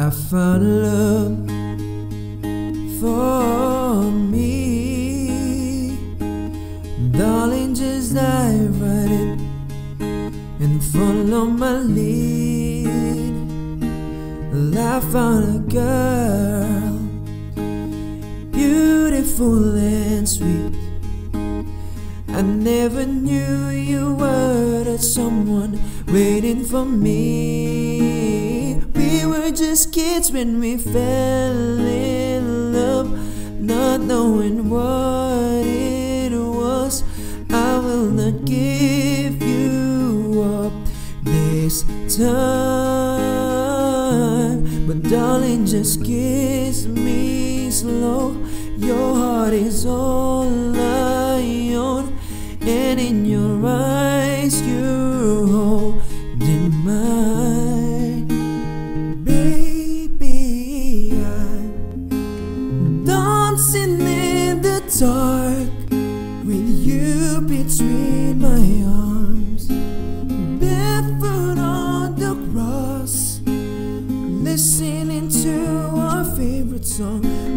I found a love for me. Darling, just dive right in and follow my lead. I found a girl, beautiful and sweet. I never knew you were that someone waiting for me. Just kids when we fell in love, not knowing what it was. I will not give you up this time, but darling, just kiss me slow. Your heart is all I own, and in your eyes, you're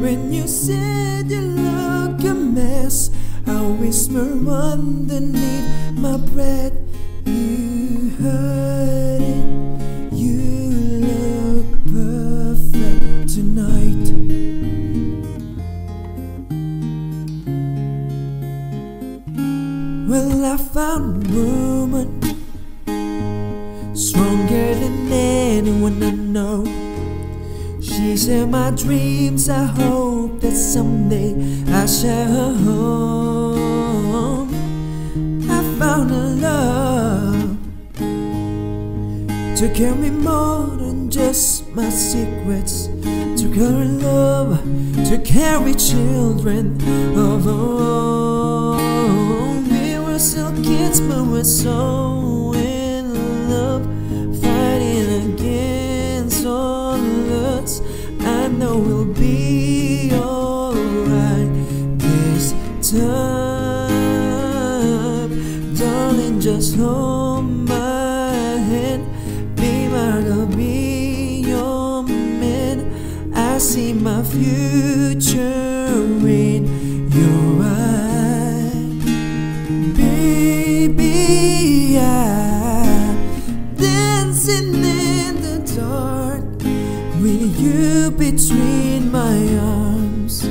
When you said you look a mess, I whisper underneath my breath. You heard it. You look perfect tonight. Well, I found a woman stronger than anyone I know. She's in my dreams. I hope that someday I share her home. I found a love to carry me more than just my secrets. To carry love, to carry children of own. We were still kids, but we're so I we'll be alright this time, darling. Just hold my hand, be my girl, be your man. I see my future in your eyes, baby. I'm dancing in between my arms,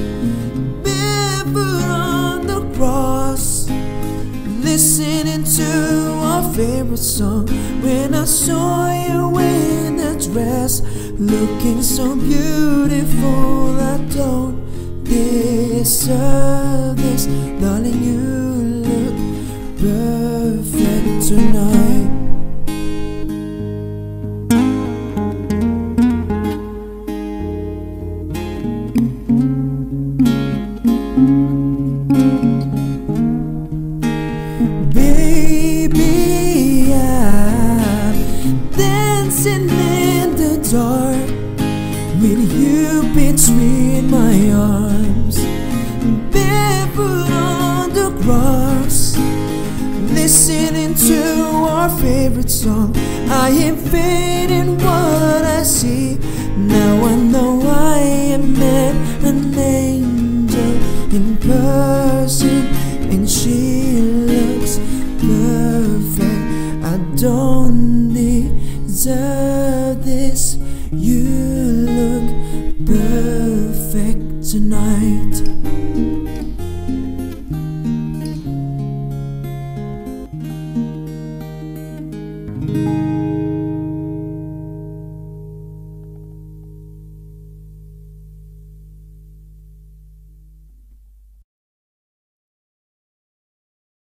barefoot on the grass, listening to our favorite song. When I saw you in that dress, looking so beautiful, I don't deserve this, darling. You favorite song. I am fading what I see. Now I know I am met an angel in person, and she looks perfect. I don't deserve this. You look perfect tonight.